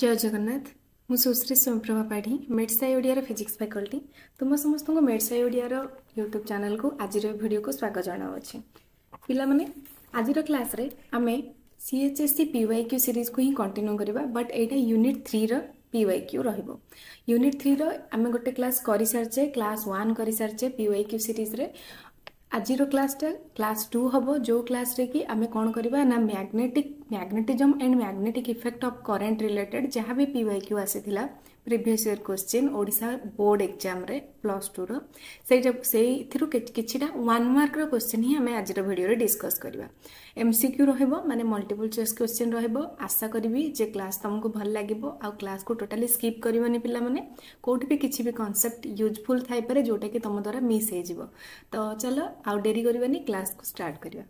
ଜୟ ଜଗନ୍ନାଥ ମୁଁ ସୁଶ୍ରୀ ସ୍ୱୟଂପ୍ରଭା ପାଢ଼ୀ ମେଡ୍ସାଇ ଓଡ଼ିଆର physics faculty ତୁମ ସମସ୍ତଙ୍କୁ ମେଡ୍ସାଇ ଓଡ଼ିଆର ୟୁଟ୍ୟୁବ୍ ଚ୍ୟାନେଲ୍କୁ ଆଜିର ଭିଡ଼ିଓକୁ ସ୍ୱାଗତ ଜଣାଉଅଛି ପିଲାମାନେ ଆଜିର କ୍ଲାସ୍ରେ ଆମେ ସିଏଚ୍ଏସ୍ସି ପିୱାଇ କ୍ୟୁ ସିରିଜ୍କୁ ହିଁ କଣ୍ଟିନ୍ୟୁ କରିବା ବଟ୍ ଏଇଟା ୟୁନିଟ୍ ଥ୍ରୀର ପିୱାଇ କ୍ୟୁ ରହିବ ୟୁନିଟ୍ ଥ୍ରୀର ଆମେ ଗୋଟେ କ୍ଲାସ୍ କରିସାରିଛେ କ୍ଲାସ୍ ୱାନ୍ କରିସାରିଛେ ପିୱାଇ କ୍ୟୁ ସିରିଜ୍ରେ ଆଜିର କ୍ଲାସ୍ଟା କ୍ଲାସ୍ ଟୁ ହେବ ଯେଉଁ କ୍ଲାସ୍ରେ କି ଆମେ କ'ଣ କରିବା ନା magnetic magnetism and magnetic effect of current related ଯାହା ବି ପିୱାଇକ୍ୟୁ ଆସିଥିଲା previous year question Odisha board ଏକ୍ଜାମ୍ରେ plus ଟୁର ସେଇଟା ସେଇଥିରୁ କିଛିଟା ୱାନ୍ ମାର୍କର କୋଶ୍ଚିନ୍ ହିଁ ଆମେ ଆଜିର ଭିଡ଼ିଓରେ ଡିସ୍କସ୍ କରିବା ଏମ୍ ସି କ୍ୟୁ ରହିବ ମାନେ ମଲ୍ଟିପୁଲ୍ ଚଏସ୍ କୋଶ୍ଚିନ୍ ରହିବ ଆଶା କରିବି ଯେ କ୍ଲାସ୍ ତୁମକୁ ଭଲ ଲାଗିବ ଆଉ କ୍ଲାସ୍କୁ ଟୋଟାଲି ସ୍କିପ୍ କରିବନି ପିଲାମାନେ କେଉଁଠି ବି କିଛି ବି କନସେପ୍ଟ ୟୁଜଫୁଲ୍ ଥାଇପାରେ ଯେଉଁଟାକି ତୁମ ଦ୍ୱାରା ମିସ୍ ହେଇଯିବ ତ ଚାଲ ଆଉ ଡେରି କରିବାନି କ୍ଲାସ୍କୁ ଷ୍ଟାର୍ଟ କରିବା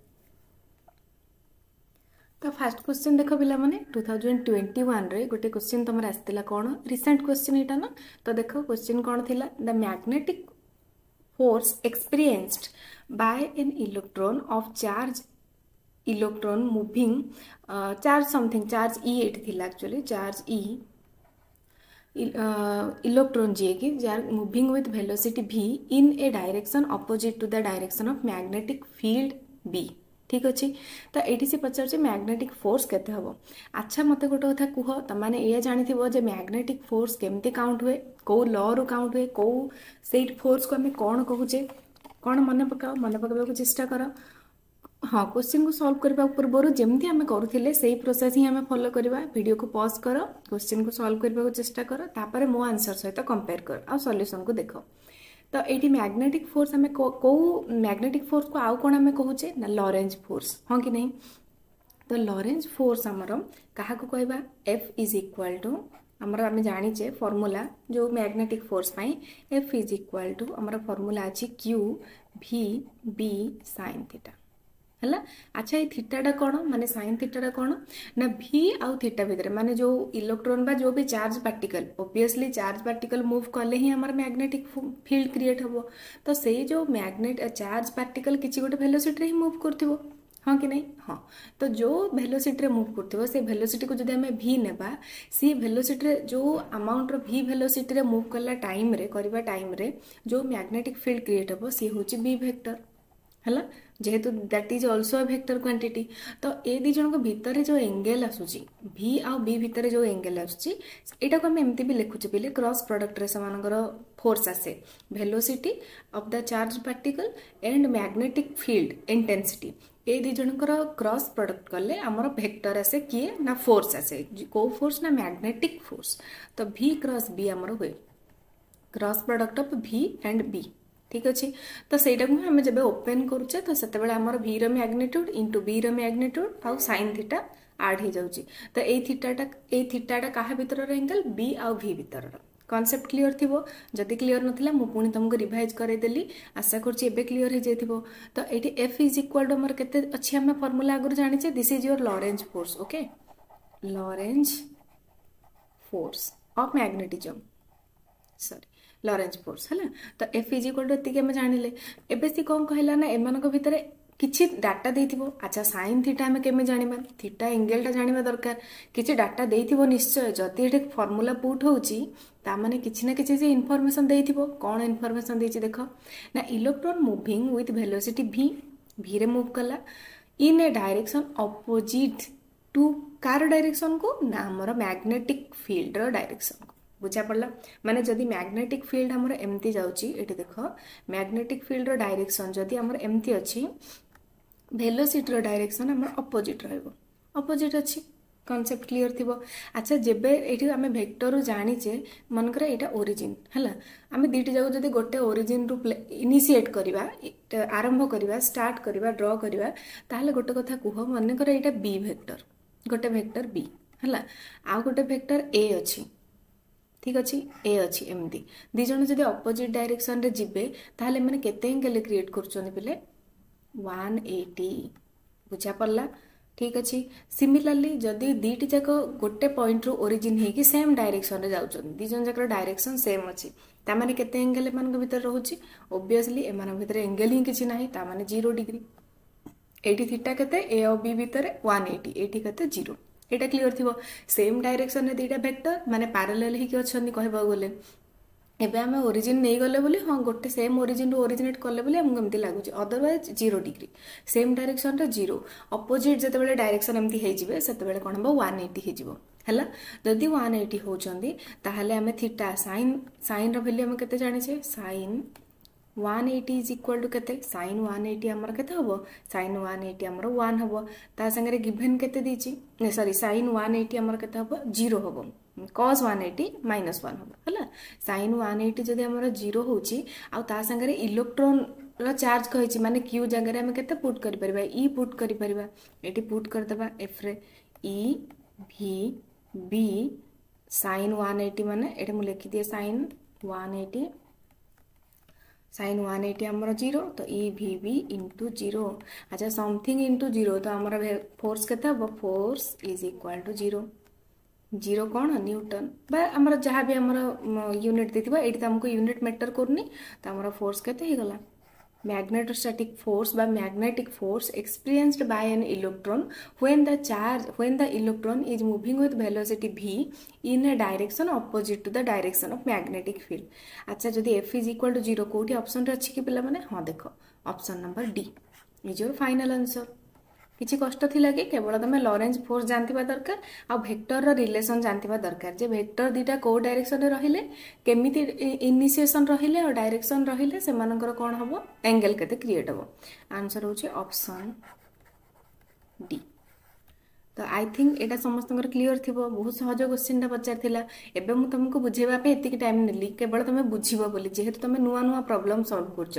ତ ଫାର୍ଷ୍ଟ କ୍ୱେଶ୍ଚିନ୍ ଦେଖ ପିଲାମାନେ ଟୁ ଥାଉଜେଣ୍ଡ ଟ୍ୱେଣ୍ଟି ୱାନ୍ରେ ଗୋଟେ କ୍ୱେଶ୍ଚିନ୍ ତୁମର ଆସିଥିଲା କ'ଣ ରିସେଣ୍ଟ କ୍ୱେଶ୍ଚିନ୍ ଏଇଟା ନା ତ ଦେଖ କ୍ୱେଶ୍ଚିନ୍ କ'ଣ ଥିଲା the magnetic force experienced by an electron of charge electron moving charge something charge E ଏଇଠି ଥିଲା ଆକ୍ଚୁଆଲି ଚାର୍ଜ ଇ इलेक्ट्रॉन जी कि moving with velocity V in a direction opposite to the direction of magnetic field B ଠିକ୍ ଅଛି ତ ଏଇଠି ସେ ପଚାରୁଛି ମ୍ୟାଗ୍ନେଟିକ୍ ଫୋର୍ସ କେତେ ହେବ ଆଚ୍ଛା ମୋତେ ଗୋଟେ କଥା କୁହ ତମମାନେ ଏଇଆ ଜାଣିଥିବ ଯେ ମ୍ୟାଗ୍ନେଟିକ୍ ଫୋର୍ସ କେମିତି କାଉଣ୍ଟ ହୁଏ କେଉଁ ଲ'ରୁ କାଉଣ୍ଟ ହୁଏ କେଉଁ ସେଇ ଫୋର୍ସକୁ ଆମେ କ'ଣ କହୁଛେ କ'ଣ ମନେ ପକାଅ ମନେ ପକାଇବାକୁ ଚେଷ୍ଟା କର ହଁ କୋଶ୍ଚିନ୍କୁ ସଲ୍ଭ କରିବା ପୂର୍ବରୁ ଯେମିତି ଆମେ କରୁଥିଲେ ସେଇ ପ୍ରୋସେସ୍ ହିଁ ଆମେ ଫଲୋ କରିବା ଭିଡ଼ିଓକୁ ପଜ୍ କର କୋଶ୍ଚିନ୍କୁ ସଲ୍ଭ କରିବାକୁ ଚେଷ୍ଟା କର ତାପରେ ମୋ ଆନ୍ସର୍ ସହିତ କମ୍ପେୟାର କର ଆଉ ସଲ୍ୟୁସନ୍କୁ ଦେଖ तो ये मैग्नेटिक फोर्स आम कौ मैग्नेटिक फोर्स को आउ कौन आम कहे ना लरेन्ज फोर्स हाँ कि नहीं तो लरेन्ज फोर्स आमर क्या कह एफ इज इक्वाल टू आमर आम जाचे फर्मूला जो magnetic force F is equal to आम फर्मूला अच्छी Q V B sine theta है अच्छा ये थीटाटा कौन माने सैन थीटाटा कौन ना भि आउ थीटा भितर माने जो इलेक्ट्रोन बा जो भी charge particle obviously charge particle move कले ही आमर मैग्नेटिक फील्ड क्रिएट हे तो से जो मैग्नेट चार्ज पार्टिकल किसी गोटे भेलोसीटे ही मुव कर हाँ कि नहीं हाँ तो जो भेलोसीटे मुव कर भेलोसीटी को भि ने सी भेलोसीटे जो अमाउंट रि भेलोसीटे मुव कला टाइम टाइम जो मैग्नेटिक फिल्ड क्रिएट हे सी हूँ बी भेक्टर है जेहेतु that is also a vector quantity तो ये दु जन भितर जो एंगेल आसूची भि आउ बी भितर जो एंगेल आसा को लिखुचे पहले क्रस प्रडक्टर से फोर्स आसे velocity of the charge particle and magnetic field intensity ए जन क्रस प्रडक्ट कले आम भेक्टर आसे किए ना फोर्स आसे को फोर्स ना मैग्नेटिक फोर्स तो भि क्रस बी आमर हुए cross product of V and B ঠিক আছে তো সেইটাকে ହିଁ ଆମେ ଯେବେ ଓପେନ୍ କରୁଛେ ତ ସେତେବେଳେ ଆମର ଭିର ମ୍ୟାଗ୍ନେଟ୍ୟୁଡ୍ ଇଣ୍ଟୁ ବିର ମ୍ୟାଗ୍ନେଟ୍ୟୁଡ୍ ଆଉ ସାଇନ୍ ଥିଟା ଆଡ୍ ହେଇଯାଉଛି ତ ଏଇ ଥିଟାଟା ଏଇ ଥିଟାଟା କାହା ଭିତରର ଏଙ୍ଗେଲ୍ ବି ଆଉ ଭି ଭିତରର କନସେପ୍ଟ କ୍ଲିଅର ଥିବ ଯଦି କ୍ଲିଅର ନଥିଲା ମୁଁ ପୁଣି ତୁମକୁ ରିଭାଇଜ୍ କରାଇଦେଲି ଆଶା କରୁଛି ଏବେ କ୍ଲିଅର ହେଇଯାଇଥିବ ତ ଏଇଠି ଏଫ୍ ଇଜ୍ ଇକ୍ୱାଲ୍ ଟୁ ଆମର କେତେ ଅଛି ଆମେ ଫର୍ମୁଲା ଆଗରୁ ଜାଣିଛେ this is your Lorentz force okay Lorentz force of magnetism sorry Lorentz force ହେଲା ତ ଏଫ୍ ଇଜ୍ ଇକ୍ୱାଲ୍ ଟୁ ଏତିକି ଆମେ ଜାଣିଲେ ଏବେ ସେ କ'ଣ କହିଲା ନା ଏମାନଙ୍କ ଭିତରେ କିଛି ଡାଟା ଦେଇଥିବ ଆଚ୍ଛା ସାଇନ୍ ଥିଟା ଆମେ କେମିତି ଜାଣିବା ଥିଟା ଏଙ୍ଗେଲଟା ଜାଣିବା ଦରକାର କିଛି ଡାଟା ଦେଇଥିବ ନିଶ୍ଚୟ ଯଦି ଏଠି ଫର୍ମୁଲା ପୁଟ୍ ହେଉଛି ତା ମାନେ କିଛି ନା କିଛି ସେ ଇନଫର୍ମେସନ୍ ଦେଇଥିବ କ'ଣ ଇନଫର୍ମେସନ୍ ଦେଇଛି ଦେଖ ନା electron moving with velocity v ଭିରେ move କଲା in a direction opposite to car ଡାଇରେକ୍ସନ୍କୁ ନା ଆମର ମ୍ୟାଗ୍ନେଟିକ୍ ଫିଲ୍ଡର ଡାଇରେକ୍ସନ୍କୁ বুঝা পড়লা মানে যদি ম্যাগনেটিক ফিল্ড আমার এমতি যাচ্ছি এটি দেখ ম্যাগনেটিক ফিল্ডর ডাইরেকশন যদি আমার এমতি অছি ভেলোসিটির ডাইরেকশন আমার অপোজিট রহব অপোজিট অছি কনসেপ্ট ক্লিয়ার থিব আচ্ছা যেবে এটি আমি ভেক্টরু জানিছে মনকর এটা ওরিজিন হল আমি দুইটি যাক যদি গোটে ওরিজিন রু ইনিসিয়েট করা আরম্ভ করা স্টার্ট করা ড্র করা তাহলে গোটে কথা কুহ মনে কর এটা বি ভেক্টর গোটে ভেক্টর বি হল আউ গোটে ভেক্টর এ অছি ଠିକ୍ ଅଛି ଏ ଅଛି ଏମିତି ଦୁଇ ଜଣ ଯଦି ଅପୋଜିଟ୍ ଡାଇରେକ୍ସନ୍ରେ ଯିବେ ତାହେଲେ ଏମାନେ କେତେ ଏଙ୍ଗେଲ୍ କ୍ରିଏଟ୍ କରୁଛନ୍ତି ପିଲେ ୱାନ୍ ଏଇଟି ବୁଝା ପଡ଼ିଲା ଠିକ୍ ଅଛି ସିମିଲାରଲି ଯଦି ଦୁଇଟି ଯାକ ଗୋଟେ ପଏଣ୍ଟରୁ ଓରିଜିନ୍ ହେଇକି ସେମ୍ ଡାଇରେକ୍ସନ୍ରେ ଯାଉଛନ୍ତି ଦୁଇ ଜଣ ଯାକର ଡାଇରେକ୍ସନ୍ ସେମ୍ ଅଛି ତାମାନେ କେତେ ଏଙ୍ଗେଲ୍ ଏମାନଙ୍କ ଭିତରେ ରହୁଛି ଓବିୟସଲି ଏମାନଙ୍କ ଭିତରେ ଏଙ୍ଗେଲ୍ ହିଁ କିଛି ନାହିଁ ତାମାନେ ଜିରୋ ଡିଗ୍ରୀ ଏଇଠି ଥିଟା କେତେ ଏ ଆଉ ବି ଭିତରେ ୱାନ୍ ଏଇଟି ଏଇଠି କେତେ ଜିରୋ এটা କ୍ଲିଅର ଥିବ ସେମ୍ ଡାଇରେକ୍ସନରେ ଦୁଇଟା ଭେକ୍ଟର ମାନେ ପାରାଲେଲ ହେଇକି ଅଛନ୍ତି କହିବାକୁ ଗଲେ ଏବେ ଆମେ ଓରିଜିନ୍ ନେଇଗଲେ ବୋଲି ହଁ ଗୋଟେ ସେମ୍ ଓରିଜିନ୍ରୁ ଓରିଜିନେଟ୍ କଲେ ବୋଲି ଆମକୁ ଏମିତି ଲାଗୁଛି ଅଦରୱାଇଜ୍ ଜିରୋ ଡିଗ୍ରୀ ସେମ୍ ଡାଇରେକ୍ସନ୍ରେ ଜିରୋ ଅପୋଜିଟ୍ ଯେତେବେଳେ ଡାଇରେକ୍ସନ୍ ଏମିତି ହେଇଯିବେ ସେତେବେଳେ କ'ଣ ହେବ ୱାନ୍ ଏଇଟି ହେଇଯିବ ହେଲା ଯଦି ୱାନ୍ ଏଇଟି ହେଉଛନ୍ତି ତାହେଲେ ଆମେ ଥିଟା ସାଇନ୍ ସାଇନ୍ର ଭାଲ୍ୟୁ ଆମେ କେତେ ଜାଣିଛେ sine one eighty is equal to କେତେ ସାଇନ୍ ୱାନ୍ ଏଇଟି ଆମର କେତେ ହେବ ସାଇନ୍ ୱାନ୍ ଏଇଟି ଆମର ୱାନ୍ ହେବ ତା ସାଙ୍ଗରେ ଗିଭେନ୍ କେତେ ଦେଇଛି ସରି ସାଇନ୍ ୱାନ୍ ଏଇଟି ଆମର କେତେ ହେବ ଜିରୋ ହେବ cos one eighty minus one ହେବ ହେଲା ସାଇନ୍ ୱାନ୍ ଏଇଟି ଯଦି ଆମର ଜିରୋ ହେଉଛି ଆଉ ତା ସାଙ୍ଗରେ ଇଲେକ୍ଟ୍ରୋନ୍ ର ଚାର୍ଜ କହିଛି ମାନେ କ୍ୟୁ ଜାଗାରେ ଆମେ କେତେ ପୁଟ୍ କରିପାରିବା ଇ ପୁଟ୍ କରିପାରିବା ଏଠି ପୁଟ୍ କରିଦେବା ଏଫ୍ରେ ଇ ଭି ବି ସାଇନ୍ ୱାନ୍ ଏଇଟି ମାନେ ଏଠି ମୁଁ ଲେଖିଦିଏ sine one eighty sine one eighty আমার জিরো তো e v B into zero আচ্ছা সমথিং ইন্টু জিরো তো আমার ফোর্স কেতে হব force is equal to zero zero কোণ নিউটন বা আমার যা বি আমার ইউনিট দিয়ে এইটি তো আমাকে ইউনিট ম্যাটর করুনি তো আমার ফোর্স কেতে হয়ে গলা magnetostatic force by magnetic force experienced by an electron when the charge when the electron is moving with velocity v in a direction opposite to the direction of magnetic field আচ্ছা যদি f is equal to 0 কোটি option রে আছে কি পিলা মানে হ্যাঁ দেখো option number D is your final answer କିଛି କଷ୍ଟ ଥିଲା କି କେବଳ ତୁମେ ଲରେଞ୍ଜ ଫୋର୍ସ ଜାଣିଥିବା ଦରକାର ଆଉ ଭେକ୍ଟରର ରିଲେସନ୍ ଜାଣିଥିବା ଦରକାର ଯେ ଭେକ୍ଟର ଦୁଇଟା କେଉଁ ଡାଇରେକ୍ସନରେ ରହିଲେ କେମିତି ଇନିସିଏସନ୍ ରହିଲେ ଆଉ ଡାଇରେକ୍ସନ୍ ରହିଲେ ସେମାନଙ୍କର କ'ଣ ହେବ ଆଙ୍ଗେଲ୍ କେତେ କ୍ରିଏଟ୍ ହେବ ଆନ୍ସର୍ ହେଉଛି ଅପସନ୍ ଡି ତ ଆଇ ଥିଙ୍କ ଏଇଟା ସମସ୍ତଙ୍କର କ୍ଲିଅର ଥିବ ବହୁତ ସହଜ କୋଶ୍ଚିନ୍ଟା ପଚାରିଥିଲା ଏବେ ମୁଁ ତୁମକୁ ବୁଝେଇବା ପାଇଁ ଏତିକି ଟାଇମ୍ ନେଲି କେବଳ ତୁମେ ବୁଝିବ ବୋଲି ଯେହେତୁ ତୁମେ ନୂଆ ନୂଆ ପ୍ରୋବ୍ଲେମ୍ ସଲ୍ଭ କରୁଛ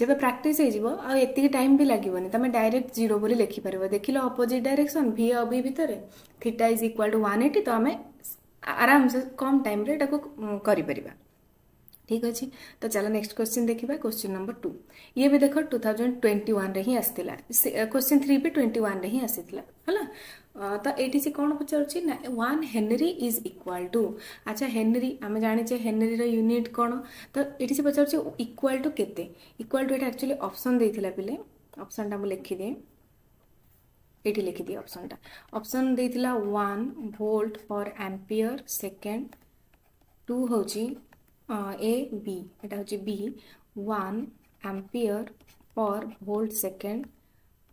ଯେବେ ପ୍ରାକ୍ଟିସ୍ ହେଇଯିବ ଆଉ ଏତିକି ଟାଇମ୍ ବି ଲାଗିବନି ତମେ ଡାଇରେକ୍ଟ ଜିରୋ ବୋଲି ଲେଖିପାରିବ ଦେଖିଲ ଅପୋଜିଟ୍ ଡାଇରେକ୍ସନ୍ ଭି ଆଉ ଭି ଭିତରେ theta is equal to one eighty ତ ଆମେ ଆରାମସେ କମ୍ ଟାଇମ୍ରେ ଏଟାକୁ କରିପାରିବା ठीक अच्छे तो चल नेक्स्ट क्वेश्चन देखा क्वेश्चन नंबर टू ये भी देख टू थाउजेंड ट्वेंटी वन रे ही आसाला क्वेश्चन थ्री भी ट्वेंटी वन ही आसाला है तो ये सी कौन पचार one henry is equal to अच्छा हेनरी आम जाने हेनरी यूनिट कौन तो ये से पचार इक्वाल टू के इक्वाल टू ये एक्चुअली अप्सन देता पे अप्सनटा मुझे लिखिदिए ये अप्सन टा अप्सन देता one volt per amp second to हूँ ए बी एटा हूँ B one ampere per volt second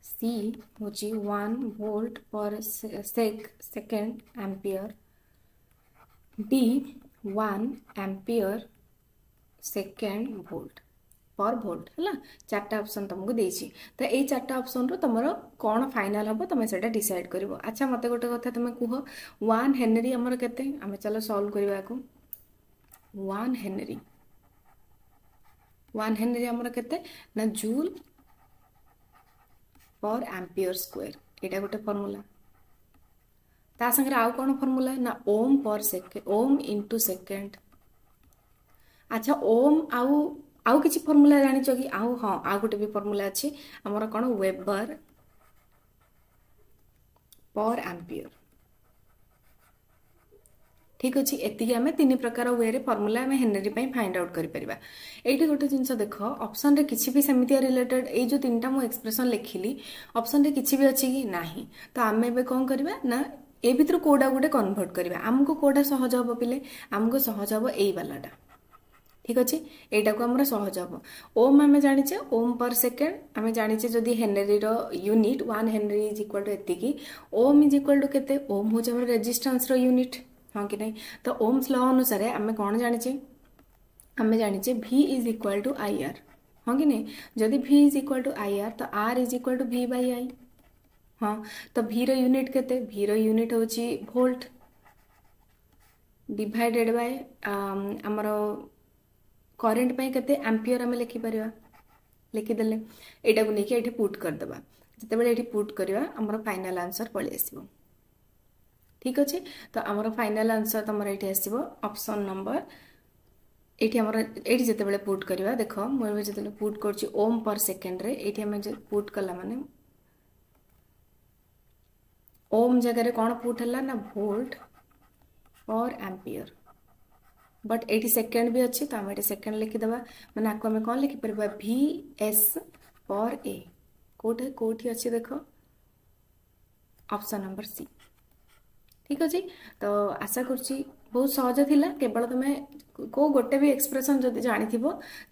C हूँ one volt per sec second ampere D one ampere second volt per volt है चार्टा अप्सन तुमको दे चार्टा option रु तुम कौन फाइनाल हम तुम से डिसाइड कर अच्छा मत गोटे कथा तुम कह वन हेनरी आम के चलो सल्व को ୱାନ୍ ହେନରୀ ୱାନ୍ ହେନରୀ ଆମର କେତେ ନା ଜୁଲ୍ ପର୍ ଆମ୍ପିୟର ସ୍କୋୟାର ଏଇଟା ଗୋଟେ ଫର୍ମୁଲା ତା ସାଙ୍ଗରେ ଆଉ କ'ଣ ଫର୍ମୁଲା ନା ohm per second ohm into second ଆଚ୍ଛା ଓମ୍ ଆଉ ଆଉ କିଛି ଫର୍ମୁଲା ଜାଣିଛ କି ଆଉ ହଁ ଆଉ ଗୋଟେ ବି ଫର୍ମୁଲା ଅଛି ଆମର କ'ଣ ୱେବର ପର୍ ଆମ୍ପିୟର ঠিক আছে এতিকি আমি তিন প্রকার ওয়ে ফর্মুলা আমি হেনেরি ফাইন্ড আউট করে পারা এইটি গোটে জিনিস দেখ অপসনরে কিছু বি সেমিতি রিলেটেড এই যে তিনটা মু এক্সপ্রেসন লেখিলি অপসনরে কিছু বি অছি কি না তো আমি এবে কম করা না এ ভিতর কোটা গোটে কনভর্ট করা আমি কোটা সহজ হব পিলে আমি সহজ হব এই বালাটা ঠিক আছে এইটাকে আমার সহজ হব ওম আমি জাঁচে ওম পর সেকেন্ড আমি জাঁচে যদি হেনরির unit one henry is equal to এতিকি ohm is equal to কেতে ওম হচ্ছে আমার রেজিষ্টান্সর ইউনিট हाँ कि नहीं तो ओम ल अनुसार आम कौन जाने आम जाने V is equal to I R हाँ कि नहीं जदि V is equal to I R तो R is equal to V by I हाँ तो भि यूनिट के यूनिट हूँ भोल्ट डिडेड बाय आमर करेन्ट पाई आम लिखिपर लिखिदे यटा को लेकिन ये पुट करदे जिते ये पुट करवा फाइनाल आंसर पलि आस ঠিক আছে তো আমার ফাইনাল আনসর তোমার এটি আসব অপশন নম্বর ଏଇଠି ଆମର ଏଇଠି ଯେତେବେଳେ ପୁଟ୍ କରିବା ଦେଖ ମୁଁ ଏବେ ଯେତେବେଳେ ପୁଟ୍ କରୁଛି ଓମ୍ ପର୍ ସେକେଣ୍ଡରେ ଏଇଠି ଆମେ ପୁଟ୍ କଲା ମାନେ ଓମ୍ ଜାଗାରେ କ'ଣ ପୁଟ୍ ହେଲା ନା ଭୋଲ୍ଟ ଅର୍ ଆମ୍ପିୟର ବଟ୍ ଏଇଠି ସେକେଣ୍ଡ ବି ଅଛି ତ ଆମେ ଏଠି ସେକେଣ୍ଡ ଲେଖିଦେବା ମାନେ ଆକୁ ଆମେ କ'ଣ ଲେଖିପାରିବା ଭି ଏସ୍ ପର୍ ଏ କେଉଁଠି କେଉଁଠି ଅଛି ଦେଖ ଅପସନ୍ ନମ୍ବର ସି ठीक अच्छे तो आशा कर बहुत सहज था केवल तुम्हें को गोटे भी एक्सप्रेशन जो जाथ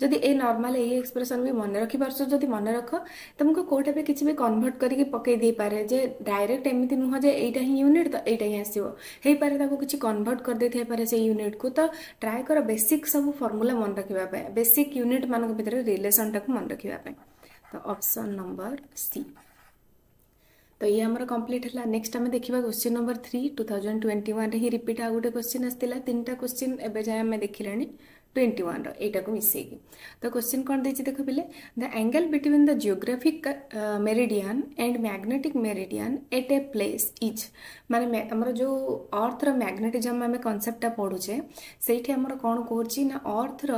जदि ए नर्माल ये एक्सप्रेशन भी मन रखी पार्स जब मन रख तुमको कौटा भी किसी भी कनभर्ट करके पकईदारे जे डायरेक्ट एमती नुह जे यहीटा ही यूनिट तो यही आसपे कि कनभर्ट कर पारे से यूनिट को तो ट्राए कर बेसिक सब फर्मूला मन रखापे बेसिक यूनिट मान भर टाक मन रखापे तो अपसन नंबर सी तो ये आम कम्प्लीट है नेक्स्ट आम देखा question number three two thousand twenty one repeat आउ गए क्वेश्चन आसाला तीन टा क्वेश्चन एवं जाए आम देखा ट्वेंटी वन रईटा मिसेक तो क्वेश्चन कौन दे देख पे the angle between the geographic meridian and magnetic meridian at a place is मान आमर जो अर्थर मैग्नेटिजम आम कनसेप्टा पढ़ुचे से कौन कह अर्थर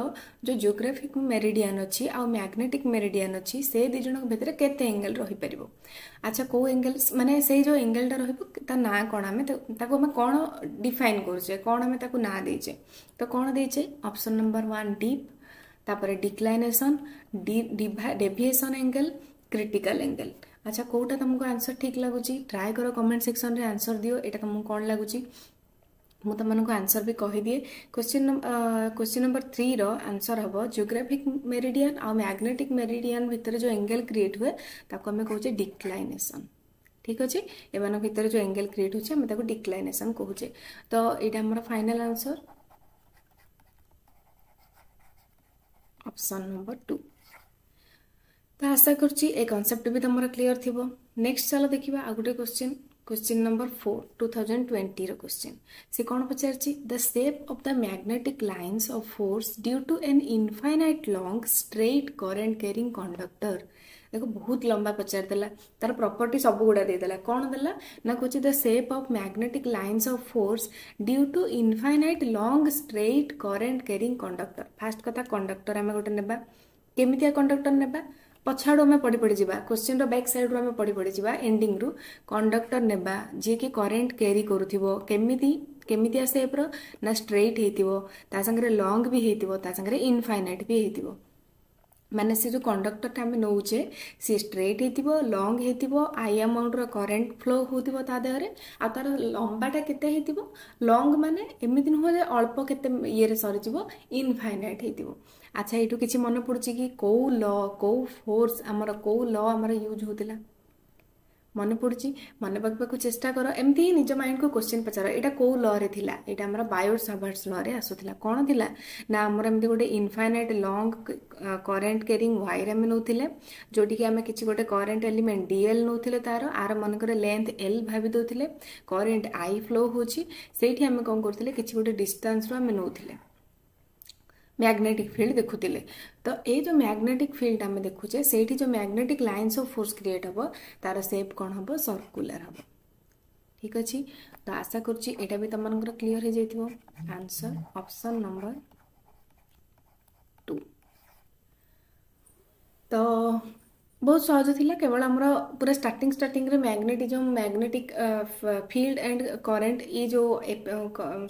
जो जियोग्राफिक मेरीडियन अच्छी आउ मैग्नेटिक मेरीडियन अच्छी से दु जन भितर के एंगेल रहीपर अच्छा कौ एंगेल मानने से जो एंगेलटा रहा ना कौन आम कौन डिफाइन करें ना दे तो कौन देचे अपसन नंबर वन डीप तापर declination deviation angle critical angle अच्छा कौटा तुमको तो आंसर ठीक लगुच ट्राए कर कमेंट सेक्शन में आंसर दियो यहाँ तुमको तो कौन लगुच मुझको तो आंसर भी कहीदिए क्वेश्चन क्वेश्चन नंबर थ्री रनसर हम जियोग्राफिक मेरीडियन आ मैग्नेटिक मेरीडियन भितर जो एंगल क्रिएट हुए आम कहे डिक्लाइनेसन ठीक अच्छे एम भितर जो एंगल क्रिएट होता डिक्लाइनेसन कहे तो यहाँ आम final answer option number two ତ ଆଶା କରୁଛି ଏ କନସେପ୍ଟ ବି ତୁମର କ୍ଲିଅର୍ ଥିବ ନେକ୍ସଟ ଚାଲ ଦେଖିବା ଆଉ ଗୋଟେ question number four two thousand twenty question से कौन पचार the shape of the magnetic lines of force due to an infinite long straight current carrying conductor देखो बहुत लंबा पचार तार प्रपर्ट सब गुड़ा देदेला कौन देला ना कहे the shape of magnetic lines of force due to infinite long straight current carrying conductor fast कथा कंडक्टर आम गोटे ना केमिया कंडक्टर ने पछाड़ू आम पढ़ी पढ़ी जा क्वेश्चन रैक सैड्रु आम पढ़ी पढ़ी जा एंडिंग रु कंडक्टर ने जिकि करेन्ट क्यारि करुमती केमिया सेप्र ना स्ट्रेट होता संगे लंग भी होता संगे इनफाइनाइट भी होता ମାନେ ସେ ଯେଉଁ କଣ୍ଡକ୍ଟରଟା ଆମେ ନେଉଛେ ସିଏ ଷ୍ଟ୍ରେଟ୍ ହେଇଥିବ ଲଙ୍ଗ୍ ହେଇଥିବ ଆଇ ଆମାଉଣ୍ଟର କରେଣ୍ଟ ଫ୍ଲୋ ହେଉଥିବ ତା ଦେହରେ ଆଉ ତା'ର ଲମ୍ବାଟା କେତେ ହେଇଥିବ ଲଙ୍ଗ୍ ମାନେ ଏମିତି ନୁହଁ ଯେ ଅଳ୍ପ କେତେ ଇଏରେ ସରିଯିବ ଇନଫାଇନାଇଟ୍ ହେଇଥିବ ଆଚ୍ଛା ଏଇଠୁ କିଛି ମନେ ପଡ଼ୁଛି କି କେଉଁ ଲ କେଉଁ ଫୋର୍ସ ଆମର କେଉଁ ଲ ଆମର ୟୁଜ୍ ହେଉଥିଲା ମନେ ପଡ଼ୁଛି ମନେ ପକାଇବାକୁ ଚେଷ୍ଟା କର ଏମିତି ହିଁ ନିଜ ମାଇଣ୍ଡକୁ କୋଶ୍ଚିନ୍ ପଚାର ଏଇଟା କେଉଁ ଲରେ ଥିଲା ଏଇଟା ଆମର ବାୟୋ ସାଭାର୍ଟସ୍ ଲରେ ଆସୁଥିଲା କ'ଣ ଥିଲା ନା ଆମର ଏମିତି ଗୋଟେ infinite long current carrying wire ଆମେ ନେଉଥିଲେ ଯେଉଁଠିକି ଆମେ କିଛି ଗୋଟେ କରେଣ୍ଟ ଏଲିମେଣ୍ଟ ଡିଏଲ୍ ନେଉଥିଲେ ତାର ଆର ମନେକର ଲେନ୍ଥ ଏଲ୍ ଭାବି ଦେଉଥିଲେ କରେଣ୍ଟ ଆଇ ଫ୍ଲୋ ହେଉଛି ସେଇଠି ଆମେ କ'ଣ କରୁଥିଲେ କିଛି ଗୋଟେ ଡିଷ୍ଟାନ୍ସରୁ ଆମେ ନେଉଥିଲେ ମ୍ୟାଗ୍ନେଟିକ୍ ଫିଲ୍ଡ ଦେଖୁଥିଲେ ତ ଏଇ ଯେଉଁ ମ୍ୟାଗ୍ନେଟିକ୍ ଫିଲ୍ଡ ଆମେ ଦେଖୁଛେ ସେଇଠି ଯେଉଁ magnetic lines of force create ହେବ ତା'ର ସେପ୍ କ'ଣ ହେବ ସର୍କୁଲାର ହେବ ଠିକ୍ ଅଛି ତ ଆଶା କରୁଛି ଏଇଟା ବି ତୁମମାନଙ୍କର କ୍ଲିଅର୍ ହେଇଯାଇଥିବ ଆନ୍ସର୍ ଅପସନ୍ ନମ୍ବର ଟୁ ତ ବହୁତ ସହଜ ଥିଲା କେବଳ ଆମର ପୁରା starting ଷ୍ଟାର୍ଟିଂରେ magnetism magnetic field and current ଏଇ ଯେଉଁ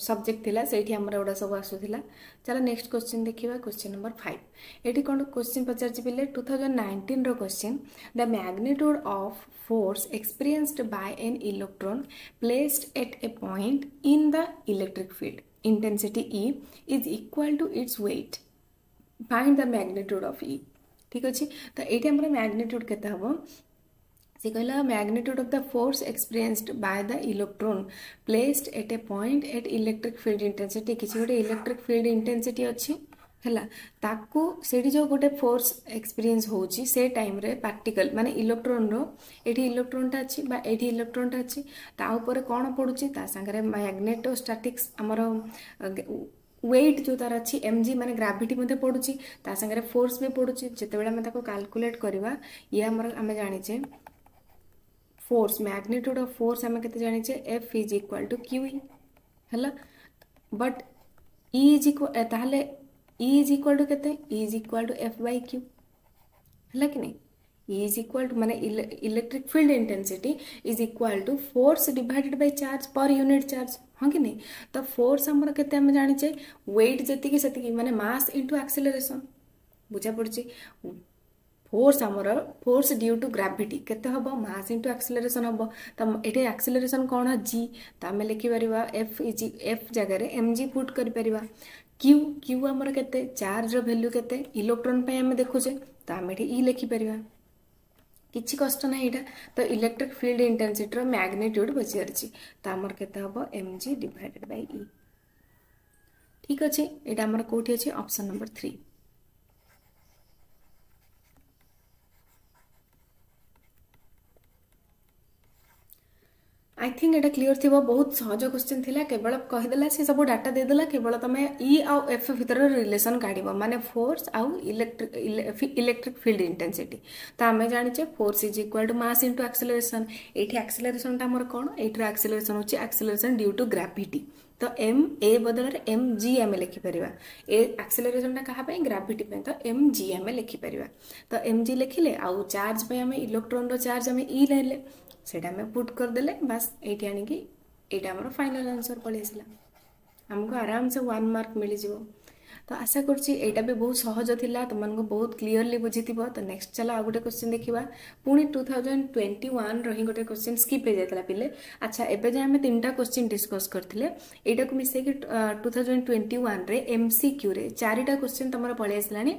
ସବଜେକ୍ଟ ଥିଲା ସେଇଠି ଆମର ଏଗୁଡ଼ା ସବୁ ଆସୁଥିଲା ଚାଲ ନେକ୍ସଟ କ୍ୱେଶ୍ଚିନ୍ ଦେଖିବା କ୍ୱେଶ୍ଚିନ୍ ନମ୍ବର ଫାଇଭ୍ ଏଠି କ'ଣ କ୍ୱେଶ୍ଚିନ୍ ପଚାରିଛି ପିଲେ ଟୁ ଥାଉଜେଣ୍ଡ ନାଇଣ୍ଟିନ୍ର question the magnitude of force experienced by an electron placed at a point in the electric field intensity E is equal to its weight find the magnitude of E ঠিক আছে ତ ଏଇଠି ଆମର ମ୍ୟାଗ୍ନିଟ୍ୟୁଡ଼ କେତେ ହେବ ସେ କହିଲା magnitude of the force experienced by the electron placed at a point at electric field intensity କିଛି ଗୋଟେ ଇଲେକ୍ଟ୍ରିକ୍ ଫିଲ୍ଡ ଇଣ୍ଟେନ୍ସିଟି ଅଛି ହେଲା ତାକୁ ସେଇଠି ଯେଉଁ ଗୋଟେ ଫୋର୍ସ ଏକ୍ସପିରିଏନ୍ସ ହେଉଛି ସେ ଟାଇମ୍ରେ ପାର୍ଟିକଲ୍ ମାନେ ଇଲେକ୍ଟ୍ରୋନ୍ର ଏଠି ଇଲେକ୍ଟ୍ରୋନ୍ଟା ଅଛି ବା ଏଠି ଇଲେକ୍ଟ୍ରୋନ୍ଟା ଅଛି ତା ଉପରେ କ'ଣ ପଡ଼ୁଛି ତା ସାଙ୍ଗରେ ମ୍ୟାଗ୍ନେଟୋଷ୍ଟାଟିକ୍ସ ଆମର वेट जो तार अच्छी एम जी मैंने ग्राविटी पड़ू तांगे फोर्स भी पड़ू जितेबाला आम काल्कुलेट करवा ये आम जाने फोर्स मैग्नेट्यूड अफ फोर्स आम के जाने F is equal to Q है but is equal is equal to के is equal to F by Q है कि नहीं इज ईक्वल टू मैं electric field intensity is equal to force divided by charge per unit charge हाँ कि नहीं तो फोर्स आम के व्वेट जी से मानते मस इंटु आक्सिलेसन बुझा पड़ी फोर्स आमर फोर्स ड्यू टू ग्राविटी के मस इंटु आक्सिलेसन हम तो ये आक्सिलेसन कौन जी तो आम लिखिपर एफ इज एफ जगार एम जि फुट कर क्यू क्यू आमर के चार्जर भैल्यू के इलेक्ट्रोन आम देखुचे तो आम इ e लिखिपरिया କିଛି କଷ୍ଟ ନାହିଁ ଏଇଟା ତ ଇଲେକ୍ଟ୍ରିକ୍ ଫିଲ୍ଡ ଇଣ୍ଟେନ୍ସିଟିର ମ୍ୟାଗ୍ନେଟ୍ୟୁଡ଼୍ ପଚାରିଛି ତ ଆମର କେତେ ହେବ M G divided by E ଠିକ୍ ଅଛି ଏଇଟା ଆମର କେଉଁଠି ଅଛି option number three I think Etah clear थी बहुत सहज क्वेश्चन थी केवल कहीदेला से सब डाटा देदेला केवल तुम इ आउ एफ भितर रिलेसन काढ़ माने फोर्स आउ इलेक्ट्रिक इलेक्ट्रिक फिल्ड इंटेनसीटी तो आम जाने force is equal to mass into acceleration ये आक्सेलेसन आमर कौन ये आक्सेलेसन हूँ आक्सेलेसन ड्यू टू ग्राफिटी तो एम ए बदल एम जी आम लिखिपर ए आक्सेलेसन क्या ग्राविटी तो एम जी आम लिखिपर तो एम जी लिखिले आउ चार्ज आम इलेक्ट्रोन चार्ज आम इ ले ସେଇଟା ଆମେ ପୁଟ୍ କରିଦେଲେ ବାସ୍ ଏଇଠି ଆଣିକି ଏଇଟା ଆମର ଫାଇନାଲ୍ ଆନ୍ସର୍ ପଳେଇ ଆସିଲା ଆମକୁ ଆରାମସେ ୱାନ୍ ମାର୍କ ମିଳିଯିବ ତ ଆଶା କରୁଛି ଏଇଟା ବି ବହୁତ ସହଜ ଥିଲା ତୁମମାନଙ୍କୁ ବହୁତ କ୍ଲିଅରଲି ବୁଝିଥିବ ତ ନେକ୍ସଟ ଚାଲ ଆଉ ଗୋଟେ କ୍ୱେଶ୍ଚିନ୍ ଦେଖିବା ପୁଣି ଟୁ ଥାଉଜେଣ୍ଡ ଟ୍ୱେଣ୍ଟି ୱାନ୍ର ହିଁ ଗୋଟେ କ୍ୱେଶ୍ଚିନ୍ ସ୍କିପ୍ ହେଇଯାଇଥିଲା ପିଲେ ଆଚ୍ଛା ଏବେ ଯାଏଁ ଆମେ ତିନିଟା କ୍ୱେଶ୍ଚିନ୍ ଡିସ୍କସ୍ କରିଥିଲେ ଏଇଟାକୁ ମିଶାଇକି ଟୁ ଥାଉଜେଣ୍ଡ ଟ୍ୱେଣ୍ଟି ୱାନ୍ରେ ଏମ୍ ସି କ୍ୟୁରେ ଚାରିଟା କ୍ୱେଶ୍ଚିନ୍ ତୁମର ପଳେଇ ଆସିଲାଣି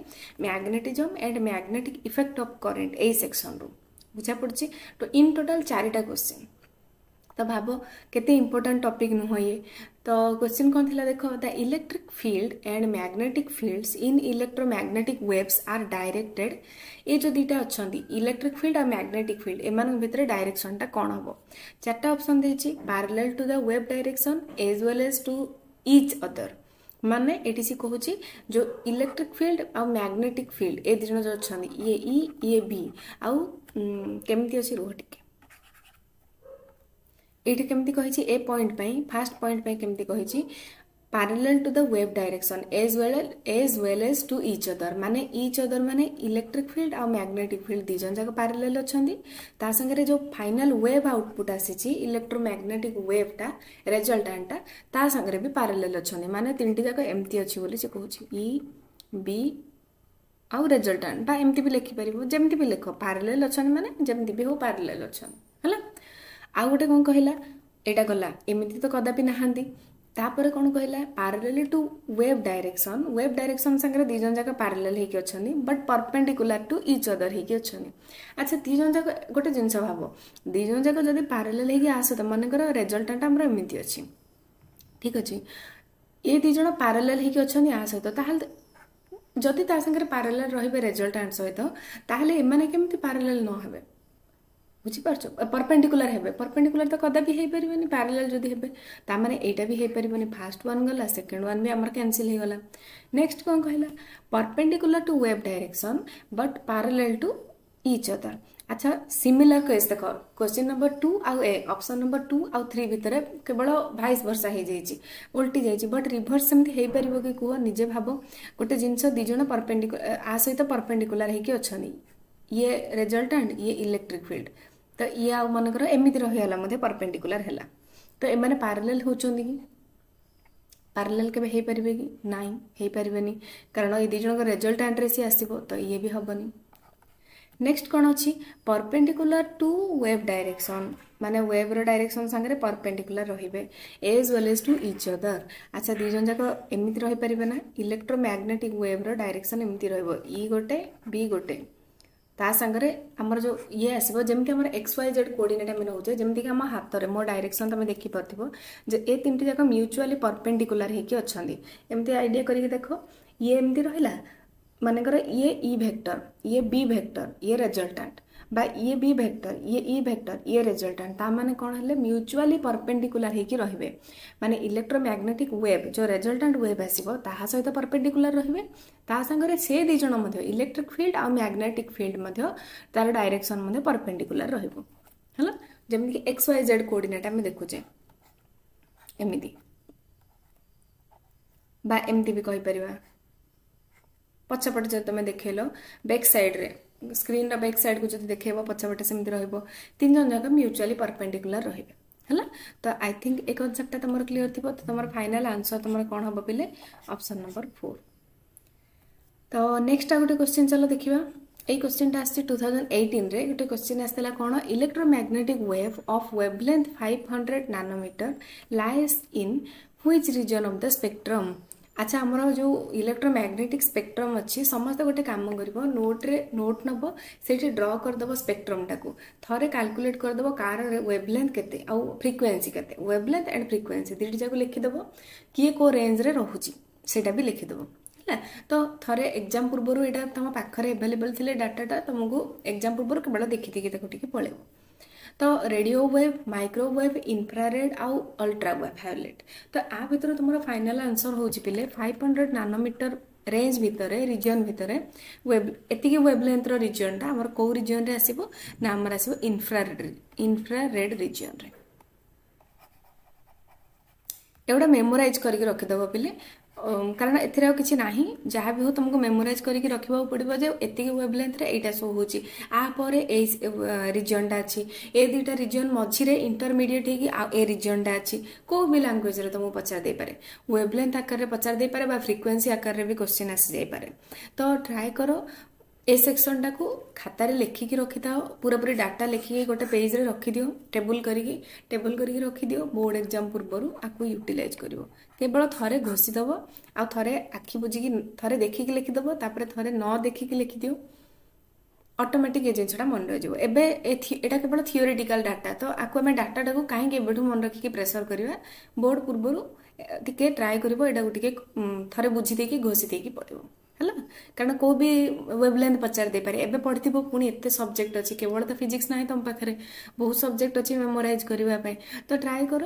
magnetism and magnetic effect of current ଏଇ ସେକ୍ସନରୁ বুঝা পড়ুଛି তো ইন টোটাল চারিটা কোଶ୍চিন ତ ଭାବ କେତେ ଇମ୍ପୋର୍ଟାଣ୍ଟ ଟପିକ୍ ନୁହଁ ଇଏ ତ କ୍ୱେଶ୍ଚିନ୍ କ'ଣ ଥିଲା ଦେଖ the electric field and magnetic fields in electromagnetic waves are directed ଏ ଯେଉଁ ଦୁଇଟା ଅଛନ୍ତି ଇଲେକ୍ଟ୍ରିକ୍ ଫିଲ୍ଡ ଆଉ ମ୍ୟାଗ୍ନେଟିକ୍ ଫିଲ୍ଡ ଏମାନଙ୍କ ଭିତରେ ଡାଇରେକ୍ସନଟା କ'ଣ ହେବ ଚାରିଟା ଅପସନ୍ ଦେଇଛି parallel to the wave direction as well as to each other ମାନେ ଏଠି ସେ କହୁଛି ଯେଉଁ ଇଲେକ୍ଟ୍ରିକ୍ ଫିଲ୍ଡ ଆଉ ମ୍ୟାଗ୍ନେଟିକ୍ ଫିଲ୍ଡ ଏ ଦୁଇ ଜଣ ଯେଉଁ ଅଛନ୍ତି ଇଏ ଇ ଇଏ ବି ଆଉ କେମିତି ଅଛି ରୁହ ଟିକେ ଏଇଠି କେମିତି କହିଛି ଏ ପଏଣ୍ଟ ପାଇଁ ଫାର୍ଷ୍ଟ ପଏଣ୍ଟ ପାଇଁ କେମିତି କହିଛି parallel to the wave direction as well as well as to each other माने each other माने electric field और magnetic field दी जन जगह parallel अच्छी ता संगे जो final wave output आसी electromagnetic wave टा resultant टा ता संगे भी parallel अच्छी माने तीन टी जाक एमती अच्छी बोली से कहूँ E B आउ resultant टा एमती भी लिखिपर जमी भी लिख parallel अच्छा माने जमी भी हो parallel अच्छा है आउ गोटे कौन कहला एटा गला एमती तो कदापि नहांती ତାପରେ କ'ଣ କହିଲା parallel to wave direction wave direction ସାଙ୍ଗରେ ଦୁଇ ଜଣ ଯାକ ପାରାଲେଲ ହେଇକି ଅଛନ୍ତି but perpendicular to each other ହେଇକି ଅଛନ୍ତି ଆଚ୍ଛା ଦୁଇ ଜଣ ଯାକ ଗୋଟେ ଜିନିଷ ଭାବ ଦୁଇ ଜଣ ଯାକ ଯଦି ପାରାଲେଲ ହେଇକି ତ ମନେକର ରେଜଲ୍ଟଟା ଆମର ଏମିତି ଅଛି ଠିକ୍ ଅଛି ଏ ଦୁଇ ଜଣ ପାରାଲେଲ ହେଇକି ଅଛନ୍ତି ଆ ସହିତ ତାହେଲେ ଯଦି ତା ସାଙ୍ଗରେ ପାରାଲେଲ ରହିବେ ରେଜଲ୍ଟ ଆଣ୍ଡ ସହିତ ତାହେଲେ ଏମାନେ କେମିତି ପାରାଲେଲ ନହେବେ बुझिपार परपेडिकुला परपेडिकुला तो कदापि हो पारे प्यारेल जो हमें यहीटा भी हो पारे फास्ट व्वान गला सेकेंड वन भी आम कैनसल हो नेक्स्ट कौन कहला perpendicular to wave direction but parallel to each other अच्छा सिमिलर कैस देख क्वेश्चन नंबर टू आउ ए ऑप्शन नंबर टू आउ थ्री भितर केवल भाई वर्षा हो जाए उल्टी जाए बट रिभर्स एमती पार कि कह निजे भाव गोटे जिनस दिज परपेडिकुला सहित परपेडिकुला होकर अच्छा ये रिजल्ट ये इलेक्ट्रिक फील्ड तो ये आनकर एमती रही परपेडिकुलर है तो ये पारेल हो पारेल के ना हो पारे कारण ये दिजन रेजल्ट आड्रेस ही आसो तो ये भी हेनी नेक्स्ट कौन अच्छी परपेडिकुलर टू वेब डायरेक्शन माने वेब डायरेक्शन सागर परपेडिकुलर रे as well as to each other आच्छा दु जाक एमती रही पारे ना इलेक्ट्रोमैग्नेटिक वेब डायरेक्शन एमती रोटे बी गोटे. ତା ସାଙ୍ଗରେ ଆମର ଯେଉଁ ଇଏ ଆସିବ ଯେମିତି ଆମର ଏକ୍ସ ୱାଇ ଜେଡ୍ କୋଡ଼ିନେଟ୍ ଆମେ ନେଉଛେ ଯେମିତିକି ଆମ ହାତରେ ମୋ ଡାଇରେକ୍ସନ୍ ତୁମେ ଦେଖିପାରୁଥିବ ଯେ ଏ ତିନିଟି ଯାକ ମ୍ୟୁଚୁଆଲି ପରପେଣ୍ଡିକୁଲାର ହେଇକି ଅଛନ୍ତି ଏମିତି ଆଇଡ଼ିଆ କରିକି ଦେଖ ଇଏ ଏମିତି ରହିଲା ମନେକର ଇଏ ଇ ଭେକ୍ଟର ଇଏ ବି ଭେକ୍ଟର ଇଏ ରେଜଲ୍ଟାଣ୍ଟ बा ये बी भेक्टर ये इ भेक्टर ये रेजल्टाट ताने कौन है म्यूचुआली परपेडिकुलार होने मानने इलेक्ट्रोमैग्नेटिक वेव जो रेजल्टाट वेव आसो ता सहित परपेडिकुलार रे तासांगे से दुईज इलेक्ट्रिक फिल्ड आ मैग्नेटिक फिल्ड तार डायरेक्शन परपेडिकुलार रहा जमीक एक्स वाई जेड कोअर्डनेट आम देखुचे एमती बा एमती भी कहीपर पछपटे तुम देखेल बैक रे ସ୍କ୍ରିନ୍ର ବ୍ୟାକ୍ ସାଇଡ଼୍କୁ ଯଦି ଦେଖେଇବ ପଛପଟେ ସେମିତି ରହିବ ତିନି ଜଣ ଯାକ ମ୍ୟୁଚୁଆଲି ପରପେଣ୍ଡିକୁଲାର ରହିବେ ହେଲା ତ ଆଇ ଥିଙ୍କ ଏ କନସେପ୍ଟଟା ତୁମର କ୍ଲିଅର୍ ଥିବ ତ ତୁମର ଫାଇନାଲ୍ ଆନ୍ସର୍ ତୁମର କ'ଣ ହେବ ପିଲେ ଅପସନ୍ ନମ୍ବର ଫୋର୍ ତ ନେକ୍ସଟ ଆଉ ଗୋଟେ କ୍ୱେଶ୍ଚିନ୍ ଚାଲ ଦେଖିବା এই কোশ্চিনটা আসছে টু থাউজেন্ড এইটিন্রে গোটে কোশ্চিন আসছিল কোণ electromagnetic wave of wavelength five hundred nanometre lies in which region of the spectrum ଆଚ୍ଛା ଆମର ଯେଉଁ ଇଲେକ୍ଟ୍ରୋମ୍ୟାଗ୍ନେଟିକ୍ ସ୍ପେକ୍ଟ୍ରମ୍ ଅଛି ସମସ୍ତେ ଗୋଟେ କାମ କରିବ ନୋଟ୍ରେ ନୋଟ୍ ନେବ ସେଇଠି ଡ୍ର କରିଦେବ ସ୍ପେକ୍ଟ୍ରମ୍ଟାକୁ ଥରେ କ୍ୟାଲକୁଲେଟ୍ କରିଦେବ କାହାର ୱେଭଲେନ୍ଥ କେତେ ଆଉ ଫ୍ରିକ୍ୱେନ୍ସି କେତେ ୱେଭଲେନ୍ଥ ଆଣ୍ଡ ଫ୍ରିକ୍ୱେନ୍ସି ଦୁଇଟି ଯାକ ଲିଖିଦେବ କିଏ କେଉଁ ରେଞ୍ଜରେ ରହୁଛି ସେଇଟା ବି ଲିଖିଦେବ ହେଲା ତ ଥରେ ଏକ୍ଜାମ୍ ପୂର୍ବରୁ ଏଇଟା ତୁମ ପାଖରେ ଆଭେଲେବଲ୍ ଥିଲେ ଡାଟାଟା ତୁମକୁ ଏକ୍ଜାମ୍ ପୂର୍ବରୁ କେବଳ ଦେଖିଦେଇକି ତାକୁ ଟିକେ ପଳେଇବ ତ ରେଡ଼ିଓ ୱେଭ୍ ମାଇକ୍ରୋୱେଭ୍ ଇନଫ୍ରାରେଡ୍ ଆଉ ଅଲ୍ଟ୍ରା ଭାୟୋଲେଟ୍ ତ ଆ ଭିତରୁ ତୁମର ଫାଇନାଲ୍ ଆନ୍ସର୍ ହେଉଛି ପିଲେ ଫାଇଭ୍ ହଣ୍ଡ୍ରେଡ୍ ନାନୋମିଟର ରେଞ୍ଜ ଭିତରେ ରିଜିଅନ୍ ଭିତରେ ୱେବ୍ ଏତିକି ୱେବ୍ ଲେନ୍ଥର ରିଜିଅନ୍ଟା ଆମର କେଉଁ ରିଜିଅନ୍ରେ ଆସିବ ନା ଆମର ଆସିବ ଇନଫ୍ରାରେଡ୍ ଇନଫ୍ରାରେଡ୍ ରିଜିଅନ୍ରେ ଏଗୁଡ଼ା ମେମୋରାଇଜ୍ କରିକି ରଖିଦେବ ପିଲେ କାରଣ ଏଥିରେ ଆଉ କିଛି ନାହିଁ ଯାହା ବି ହଉ ତୁମକୁ ମେମୋରାଇଜ୍ କରିକି ରଖିବାକୁ ପଡ଼ିବ ଯେ ଏତିକି ୱେବ୍ ଲେନ୍ଥରେ ଏଇଟା ସୋ ହେଉଛି ଆ ପରେ ଏଇ ରିଜନ୍ଟା ଅଛି ଏ ଦୁଇଟା ରିଜନ୍ ମଝିରେ ଇଣ୍ଟରମିଡ଼ିଏଟ୍ ହେଇକି ଆଉ ଏ ରିଜନ୍ଟା ଅଛି କେଉଁ ବି ଲାଙ୍ଗୁଏଜ୍ରେ ତୁମକୁ ପଚାରି ଦେଇପାରେ ୱେବ୍ ଲେନ୍ଥ ଆକାରରେ ପଚାରି ଦେଇପାରେ ବା ଫ୍ରିକ୍ୱେନ୍ସି ଆକାରରେ ବି କୋଶ୍ଚିନ୍ ଆସିଯାଇପାରେ ତ ଟ୍ରାଏ କର ଏ ସେକ୍ସନଟାକୁ ଖାତାରେ ଲେଖିକି ରଖିଥାଅ ପୁରାପୁରି ଡାଟା ଲେଖିକି ଗୋଟେ ପେଜ୍ରେ ରଖିଦିଅ ଟେବୁଲ୍ କରିକି ଟେବୁଲ୍ କରିକି ରଖିଦିଅ ବୋର୍ଡ଼ ଏକ୍ଜାମ୍ ପୂର୍ବରୁ ଆକୁ ୟୁଟିଲାଇଜ୍ କରିବ କେବଳ ଥରେ ଘୋଷିଦେବ ଆଉ ଥରେ ଆଖି ବୁଝିକି ଥରେ ଦେଖିକି ଲେଖିଦେବ ତାପରେ ଥରେ ନ ଦେଖିକି ଲେଖିଦିଅ ଅଟୋମେଟିକ୍ ଏ ଜିନିଷଟା ମନେ ରହିଯିବ ଏବେ ଏଇଟା କେବଳ ଥିଓରିଟିକାଲ ଡାଟା ତ ଆକୁ ଆମେ ଡାଟାଟାକୁ କାହିଁକି ଏବେଠୁ ମନେ ରଖିକି ପ୍ରେସର କରିବା ବୋର୍ଡ଼ ପୂର୍ବରୁ ଟିକେ ଟ୍ରାଏ କରିବ ଏଇଟାକୁ ଟିକେ ଥରେ ବୁଝି ଦେଇକି ଘୋଷି ଦେଇକି ପଡ଼ିବ ହେଲା କାରଣ କେଉଁ ବି ୱେଭଲେନ୍ଥ ପଚାରି ଦେଇପାରେ ଏବେ ପଢ଼ିଥିବ ପୁଣି ଏତେ ସବଜେକ୍ଟ ଅଛି କେବଳ ତ ଫିଜିକ୍ସ ନାହିଁ ତୁମ ପାଖରେ ବହୁତ ସବଜେକ୍ଟ ଅଛି ମେମୋରାଇଜ୍ କରିବା ପାଇଁ ତ ଟ୍ରାଏ କର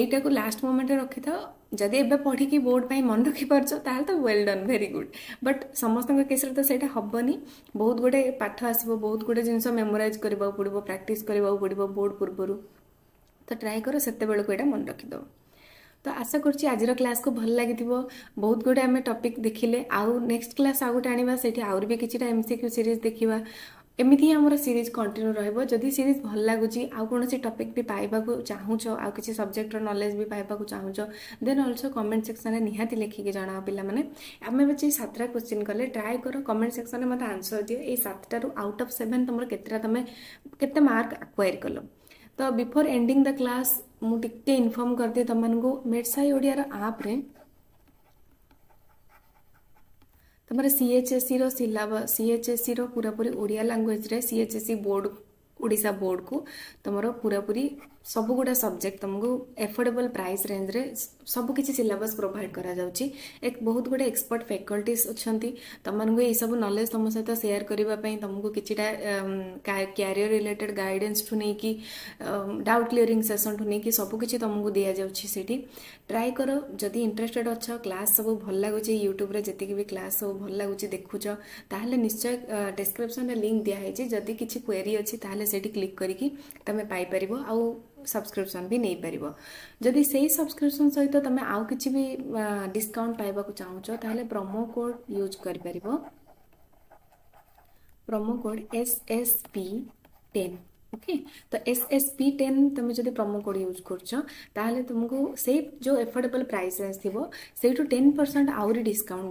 ଏଇଟାକୁ ଲାଷ୍ଟ ମୋମେଣ୍ଟରେ ରଖିଥାଅ ଯଦି ଏବେ ପଢ଼ିକି ବୋର୍ଡ଼ ପାଇଁ ମନେ ରଖିପାରୁଛ ତାହେଲେ ତ well done very good but ସମସ୍ତଙ୍କ କେସ୍ରେ ତ ସେଇଟା ହେବନି ବହୁତ ଗୋଟେ ପାଠ ଆସିବ ବହୁତ ଗୋଟେ ଜିନିଷ ମେମୋରାଇଜ୍ କରିବାକୁ ପଡ଼ିବ ପ୍ରାକ୍ଟିସ୍ କରିବାକୁ ପଡ଼ିବ ବୋର୍ଡ଼ ପୂର୍ବରୁ ତ ଟ୍ରାଏ କର ସେତେବେଳକୁ ଏଇଟା ମନେ ରଖିଦେବ तो आशा करुच्ची आज क्लास को भल लगे बहुत गुडा आम टपिक देखिले आउ नेक्स्ट क्लास आउ गोटे आने से भी किसी एम सिक्यू सीरीज देखा एमती ही आम सीरीज कंटिन्यू रही सीरीज भल लगुच आउ कौन टपिक भी पाइबा चाहूँ आउ किसी सब्जेक्टर नलेज भी पाइबा चाहूँ देन अल्सो कमेंट सेक्शन में निहाती लिखिक जनाओ पाने सतटा क्वेश्चन कले ट्राए कर कमेंट सेक्शन में मतलब आनसर दिए ये सतटू आउट अफ सेभेन तुम कतम के मार्क आक्वयर कल ତ ବିଫୋର୍ ଏଣ୍ଡିଂ ଦ କ୍ଲାସ୍ ମୁଁ ଟିକେ ଇନଫର୍ମ କରିଦିଏ ତୁମମାନଙ୍କୁ ମେଡ଼ସାଇ ଓଡ଼ିଆର ଆପ୍ରେ ତୁମର ସିଏଚ୍ଏସ୍ସିର ସିଲାବ ସିଏଚ୍ଏସ୍ସିର ପୁରାପୁରି ଓଡ଼ିଆ ଲାଙ୍ଗୁଏଜ୍ରେ ସିଏଚ୍ଏସ୍ସି ବୋର୍ଡ଼ ଓଡ଼ିଶା ବୋର୍ଡ଼କୁ ତୁମର ପୁରାପୁରି ସବୁଗୁଡ଼ା ସବଜେକ୍ଟ ତୁମକୁ ଏଫୋର୍ଡେବଲ୍ ପ୍ରାଇସ୍ ରେଞ୍ଜରେ ସବୁକିଛି ସିଲାବସ୍ ପ୍ରୋଭାଇଡ଼ କରାଯାଉଛି ଏକ ବହୁତ ଗୁଡ଼େ ଏକ୍ସପର୍ଟ ଫ୍ୟାକଲ୍ଟିଜ୍ ଅଛନ୍ତି ତୁମମାନଙ୍କୁ ଏଇସବୁ ନଲେଜ ତୁମ ସହିତ ସେୟାର କରିବା ପାଇଁ ତୁମକୁ କିଛିଟା କ୍ୟାରିୟର ରିଲେଟେଡ୍ ଗାଇଡେନ୍ସଠୁ ନେଇକି ଡାଉଟ୍ କ୍ଲିୟରିଂ ସେସନ୍ଠୁ ନେଇକି ସବୁକିଛି ତୁମକୁ ଦିଆଯାଉଛି ସେଇଠି ଟ୍ରାଏ କର ଯଦି ଇଣ୍ଟରେଷ୍ଟେଡ୍ ଅଛ କ୍ଲାସ୍ ସବୁ ଭଲ ଲାଗୁଛି ୟୁଟ୍ୟୁବରେ ଯେତିକି ବି କ୍ଲାସ୍ ସବୁ ଭଲ ଲାଗୁଛି ଦେଖୁଛ ତାହେଲେ ନିଶ୍ଚୟ ଡେସ୍କ୍ରିପ୍ସନ୍ରେ ଲିଙ୍କ୍ ଦିଆହେଇଛି ଯଦି କିଛି କ୍ୱେରି ଅଛି ତାହେଲେ ସେଇଠି କ୍ଲିକ୍ କରିକି ତୁମେ ପାଇପାରିବ ଆଉ ସବସ୍କ୍ରିପସନ୍ ବି ନେଇପାରିବ ଯଦି ସେଇ ସବସ୍କ୍ରିପସନ୍ ସହିତ ତୁମେ ଆଉ କିଛି ବି ଡିସ୍କାଉଣ୍ଟ ପାଇବାକୁ ଚାହୁଁଛ ତାହେଲେ ପ୍ରମୋ କୋଡ଼୍ ୟୁଜ୍ କରିପାରିବ promo code S S P ten okay तो एसएसपी 10 তুমি যদি প্রমো কোড ইউজ করছো তাহলে তোমাকো সেই যে अफোর্ডেবল প্রাইস আছে থিবো সেইটো 10% আৰু ডিসকাউন্ট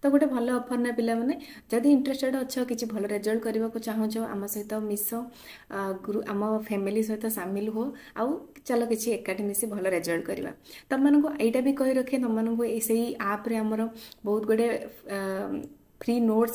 তো গটা ভাল অফার না পিলা মানে যদি ইন্টারেস্টেড আছো কিচি ভাল রেজাল্ট কৰিবক চাও চাও আমাৰ সৈতে মিসো গুরু আমাৰ ফ্যামিলি সৈতে শামিল হো আৰু চালো কিচি একাডেমী সি ভাল রেজাল্ট কৰিব তমানক এইটা ବି কহি ৰখে তমানক এই সেই আপৰে আমাৰ বহুত গঢ়ে ফ্রি নোটস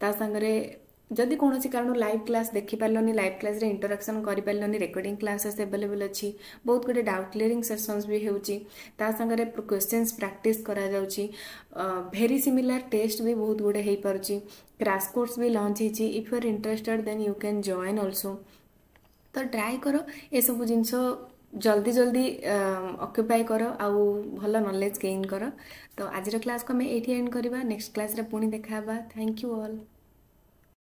তা সঙৰে ଯଦି କୌଣସି କାରଣରୁ ଲାଇଭ୍ କ୍ଲାସ୍ ଦେଖିପାରିଲନି ଲାଇଭ୍ କ୍ଲାସ୍ରେ ଇଣ୍ଟରାକ୍ସନ୍ କରିପାରିଲନି ରେକର୍ଡ଼ିଂ କ୍ଲାସେସ୍ ଆଭେଲେବଲ୍ ଅଛି ବହୁତ ଗୁଡ଼ିଏ ଡାଉଟ୍ କ୍ଲିୟରିଂ ସେସନ୍ସ ବି ହେଉଛି ତା ସାଙ୍ଗରେ କ୍ୱେଶ୍ଚିନ୍ସ ପ୍ରାକ୍ଟିସ୍ କରାଯାଉଛି ଭେରି ସିମିଲାର୍ ଟେଷ୍ଟ ବି ବହୁତ ଗୁଡ଼ିଏ ହେଇପାରୁଛି କ୍ରାସ୍ କୋର୍ସ ବି ଲଞ୍ଚ ହେଇଛି if you are interested then you can join also ତ ଟ୍ରାଏ କର ଏସବୁ ଜିନିଷ ଜଲ୍ଦି ଜଲ୍ଦି ଅକ୍ୟୁପାଏ କର ଆଉ ଭଲ ନଲେଜ୍ ଗେନ୍ କର ତ ଆଜିର କ୍ଲାସ୍କୁ ଆମେ ଏଇଠି ଏଣ୍ଡ କରିବା ନେକ୍ସଟ କ୍ଲାସ୍ରେ ପୁଣି ଦେଖା ହେବା ଥ୍ୟାଙ୍କ ୟୁ ଅଲ୍